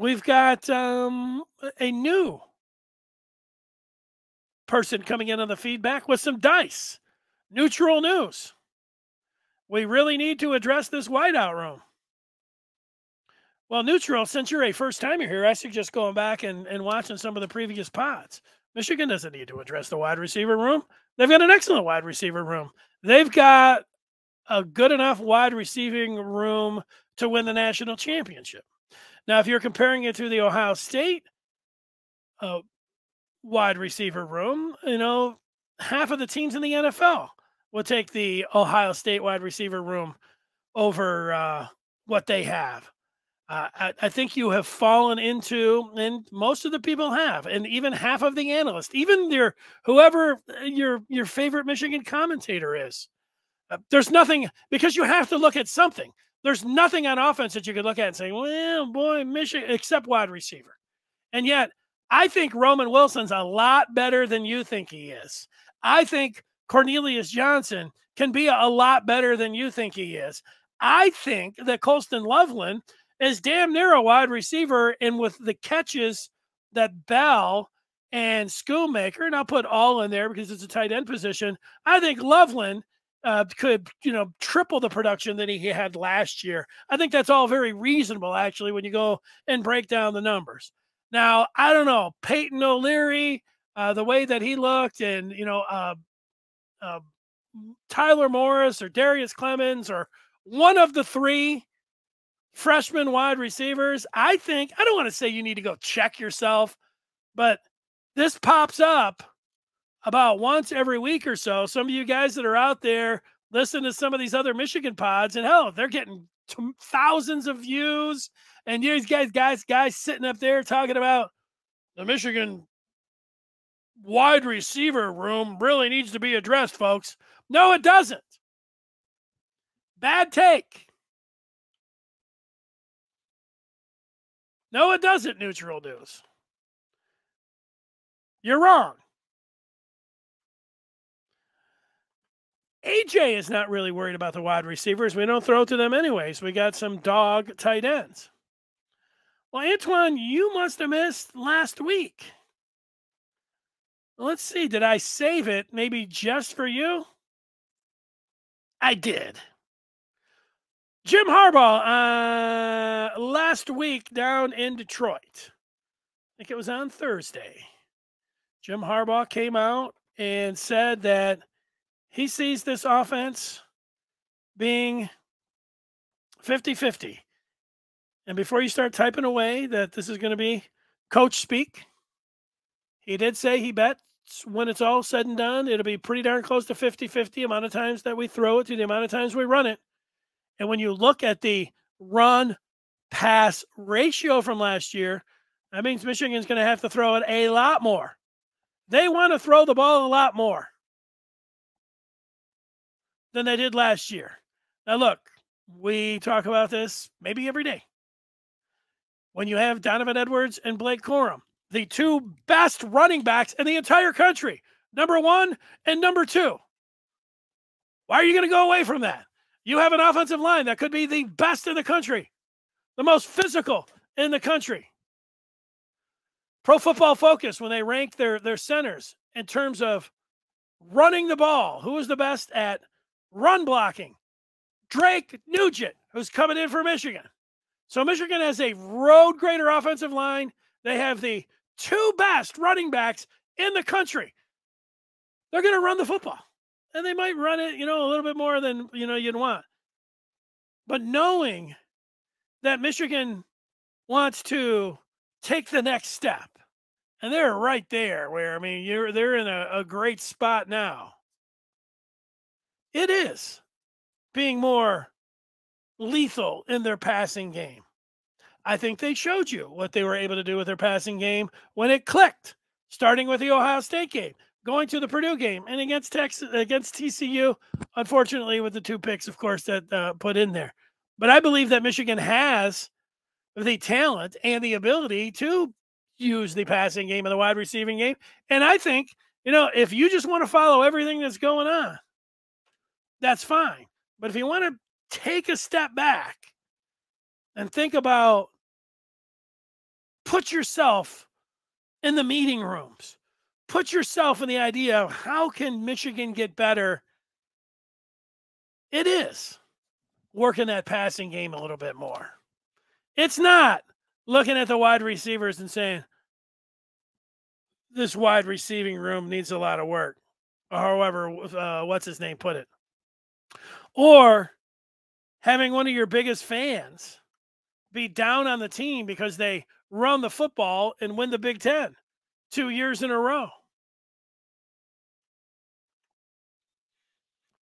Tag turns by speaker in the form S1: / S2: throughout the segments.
S1: we've got um, a new person coming in on the feedback with some dice. Neutral news. We really need to address this wideout room. Well, neutral, since you're a first timer here, I suggest going back and, and watching some of the previous pods. Michigan doesn't need to address the wide receiver room. They've got an excellent wide receiver room. They've got a good enough wide receiving room to win the national championship. Now, if you're comparing it to the Ohio State uh, wide receiver room, you know, half of the teams in the NFL will take the Ohio State wide receiver room over uh, what they have. Uh, I, I, think you have fallen into, and most of the people have, and even half of the analysts, even your whoever uh, your your favorite Michigan commentator is. Uh, there's nothing because you have to look at something. There's nothing on offense that you could look at and say, "Well, boy, Michigan," except wide receiver. And yet, I think Roman Wilson's a lot better than you think he is. I think Cornelius Johnson can be a lot better than you think he is. I think that Colston Loveland is damn near a wide receiver. And with the catches that Bell and Schoonmaker, and I'll put all in there because it's a tight end position, I think Loveland uh, could, you know, triple the production that he had last year. I think that's all very reasonable, actually, when you go and break down the numbers. Now, I don't know, Peyton O'Leary, uh, the way that he looked, and, you know, uh, uh, Tyler Morris or Darius Clemons or one of the three freshman wide receivers. I think, I don't want to say you need to go check yourself, but this pops up about once every week or so. Some of you guys that are out there listen to some of these other Michigan pods, and hell, they're getting t- thousands of views. And these guys, guys, guys sitting up there talking about the Michigan wide receiver room really needs to be addressed, folks. No, it doesn't. Bad take. No, it doesn't, neutral news. You're wrong. AJ is not really worried about the wide receivers. We don't throw to them anyways. We got some dog tight ends. Well, Antoine, you must have missed last week. Let's see. Did I save it maybe just for you? I did. Jim Harbaugh uh, last week down in Detroit. I think it was on Thursday. Jim Harbaugh came out and said that he sees this offense being 50 50. And before you start typing away that this is going to be coach speak, he did say he bets when it's all said and done, it'll be pretty darn close to 50 50 amount of times that we throw it to the amount of times we run it. And when you look at the run pass ratio from last year, that means Michigan's going to have to throw it a lot more. They want to throw the ball a lot more than they did last year. Now, look, we talk about this maybe every day. When you have Donovan Edwards and Blake Corum, the two best running backs in the entire country, number one and number two. Why are you going to go away from that? You have an offensive line that could be the best in the country, the most physical in the country. Pro Football Focus, when they rank their, their centers in terms of running the ball, who is the best at run blocking. Drake Nugent, who's coming in for Michigan. So Michigan has a road grader offensive line. They have the two best running backs in the country. They're going to run the football. And they might run it, you know, a little bit more than, you know, you'd want. But knowing that Michigan wants to take the next step, and they're right there where, I mean, you're they're in a, a great spot now. It is being more lethal in their passing game. I think they showed you what they were able to do with their passing game when it clicked, starting with the Ohio State game, going to the Purdue game, and against Texas against TCU. Unfortunately, with the two picks, of course, that uh, put in there. But I believe that Michigan has the talent and the ability to use the passing game and the wide receiving game. And I think, you know, if you just want to follow everything that's going on, that's fine. But if you want to take a step back and think about put yourself in the meeting rooms. Put yourself in the idea of how can Michigan get better? It is working that passing game a little bit more. It's not looking at the wide receivers and saying, this wide receiving room needs a lot of work, or however, uh, what's his name put it. Or having one of your biggest fans be down on the team because they run the football and win the Big Ten two years in a row.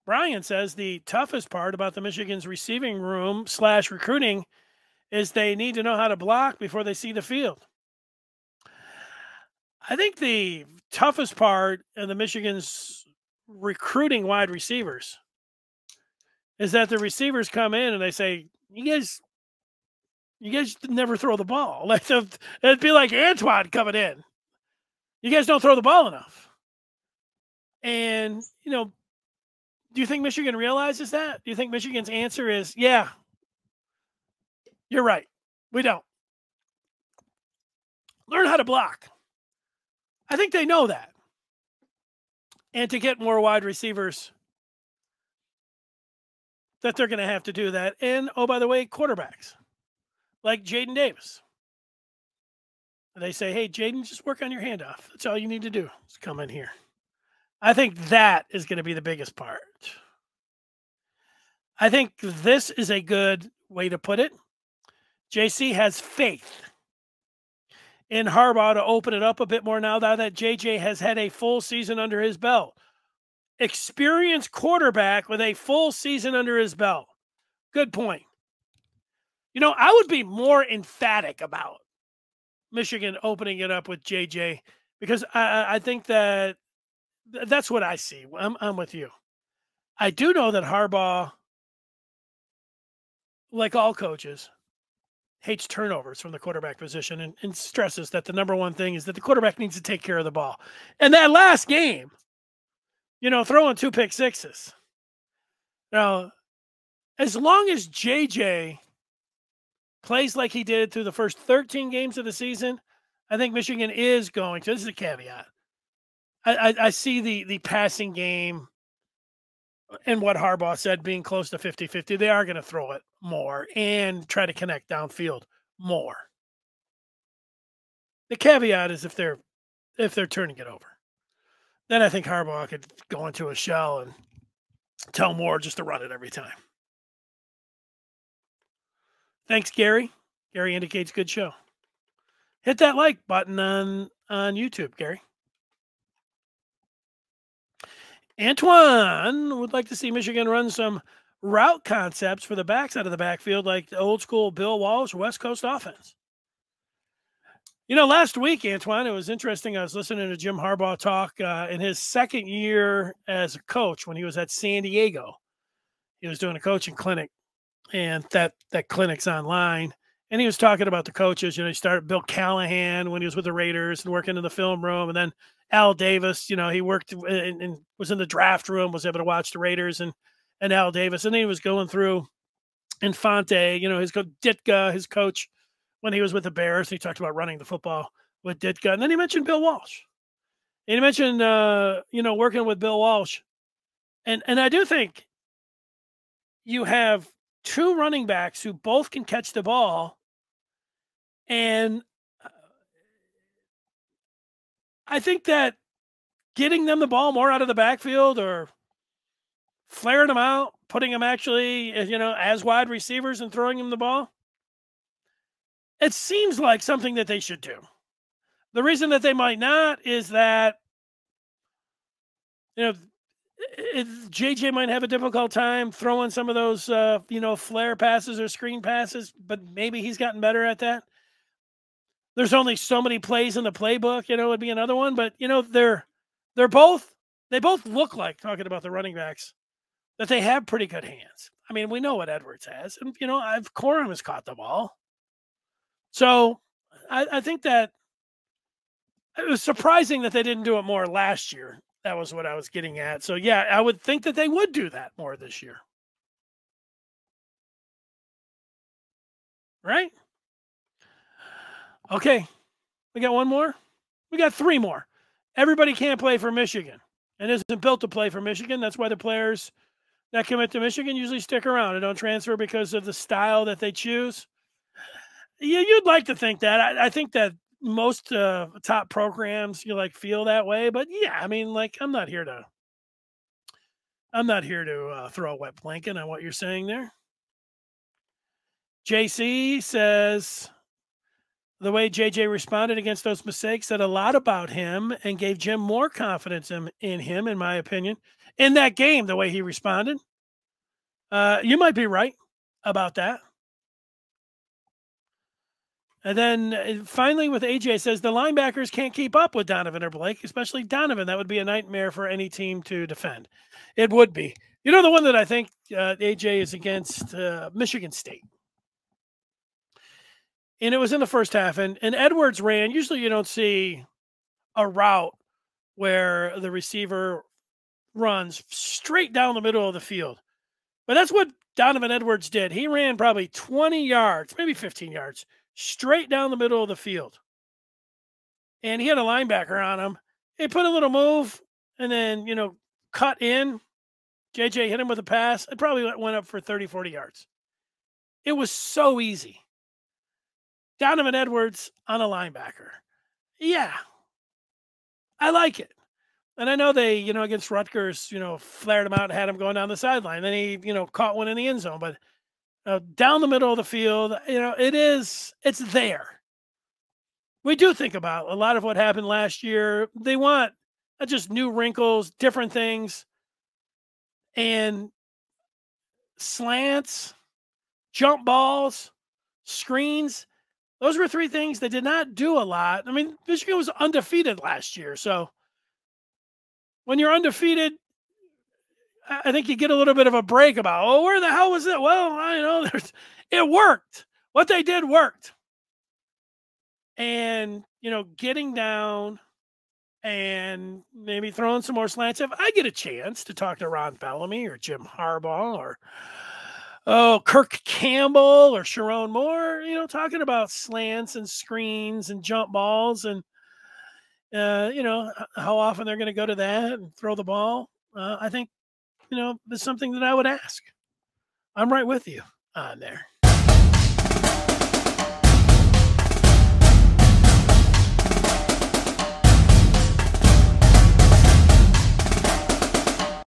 S1: Brian says the toughest part about the Michigan's receiving room slash recruiting is they need to know how to block before they see the field. I think the toughest part in the Michigan's recruiting wide receivers is that the receivers come in and they say, "You guys, you guys never throw the ball." Like it'd be like Antoine coming in. You guys don't throw the ball enough. And you know, do you think Michigan realizes that? Do you think Michigan's answer is, "Yeah, you're right. We don't. Learn how to block." I think they know that. And to get more wide receivers, that they're going to have to do that. And oh, by the way, quarterbacks like Jadyn Davis. They say, hey, Jadyn, just work on your handoff. That's all you need to do is come in here. I think that is going to be the biggest part. I think this is a good way to put it. JC has faith in Harbaugh to open it up a bit more now, now that JJ has had a full season under his belt. Experienced quarterback with a full season under his belt. Good point. You know, I would be more emphatic about Michigan opening it up with JJ because I, I think that that's what I see. I'm, I'm with you. I do know that Harbaugh, like all coaches, hates turnovers from the quarterback position and, and, stresses that the number one thing is that the quarterback needs to take care of the ball. And that last game, you know, throwing two pick sixes. Now, as long as JJ plays like he did through the first 13 games of the season, I think Michigan is going to. This is a caveat. I, I, I see the the passing game and what Harbaugh said, being close to 50 50, they are going to throw it more and try to connect downfield more. The caveat is if they're if they're turning it over. Then I think Harbaugh could go into a shell and tell Moore just to run it every time. Thanks, Gary. Gary indicates good show. Hit that like button on on YouTube, Gary. Antoine would like to see Michigan run some route concepts for the backside of the backfield, like the old school Bill Walsh West Coast offense. You know, last week, Antoine, it was interesting. I was listening to Jim Harbaugh talk uh, in his second year as a coach when he was at San Diego. He was doing a coaching clinic, and that that clinic's online. And he was talking about the coaches. You know, he started Bill Callahan when he was with the Raiders and working in the film room, and then Al Davis, you know, he worked and, and, was in the draft room, was able to watch the Raiders and and Al Davis, and then he was going through Infante, you know, his coach Ditka, his coach when he was with the Bears. He talked about running the football with Ditka, and then he mentioned Bill Walsh. And he mentioned, uh, you know, working with Bill Walsh, and and I do think you have two running backs who both can catch the ball, and I think that getting them the ball more out of the backfield or flaring them out, putting them actually, you know, as wide receivers and throwing them the ball, it seems like something that they should do. The reason that they might not is that, you know, it, JJ might have a difficult time throwing some of those, uh, you know, flare passes or screen passes, but maybe he's gotten better at that there's only so many plays in the playbook, you know, would be another one. But you know, they're they're both they both look like talking about the running backs that they have pretty good hands. I mean, we know what Edwards has, and you know, I've Corum has caught the ball. So I, I think that it was surprising that they didn't do it more last year. That was what I was getting at. So yeah, I would think that they would do that more this year. Right? Okay, We got one more. We got three more. Everybody can't play for Michigan and isn't built to play for Michigan. That's why the players that commit to Michigan usually stick around and don't transfer because of the style that they choose. Yeah, you'd like to think that. I, I think that most uh, top programs you like feel that way, but yeah, I mean, like I'm not here to. I'm not here to uh, throw a wet blanket on what you're saying there. JC says the way JJ responded against those mistakes said a lot about him and gave Jim more confidence in, in him, in my opinion, in that game, the way he responded. Uh, you might be right about that. And then uh, finally, with AJ says the linebackers can't keep up with Donovan or Blake, especially Donovan. That would be a nightmare for any team to defend. It would be. You know, the one that I think uh, AJ is against uh, Michigan State. And it was in the first half, and, and Edwards ran. Usually, you don't see a route where the receiver runs straight down the middle of the field. But that's what Donovan Edwards did. He ran probably 20 yards, maybe 15 yards, straight down the middle of the field. And he had a linebacker on him. He put a little move and then, you know, cut in. JJ hit him with a pass. It probably went up for 30, 40 yards. It was so easy. Donovan Edwards on a linebacker. Yeah. I like it. And I know they, you know, against Rutgers, you know, flared him out and had him going down the sideline. Then he, you know, caught one in the end zone. But uh, down the middle of the field. You know, it is, it's there. We do think about a lot of what happened last year. They want just new wrinkles, different things, and slants, jump balls, screens. Those were three things that did not do a lot. I mean, Michigan was undefeated last year. So when you're undefeated, I think you get a little bit of a break about, oh, where the hell was it? Well, I know there's it worked. What they did worked. And, you know, getting down and maybe throwing some more slants. If I get a chance to talk to Ron Bellamy or Jim Harbaugh or oh Kirk Campbell or Sherrone Moore, you know, talking about slants and screens and jump balls and uh, you know how often they're going to go to that and throw the ball. Uh, I think you know, it's something that I would ask. I'm right with you on there.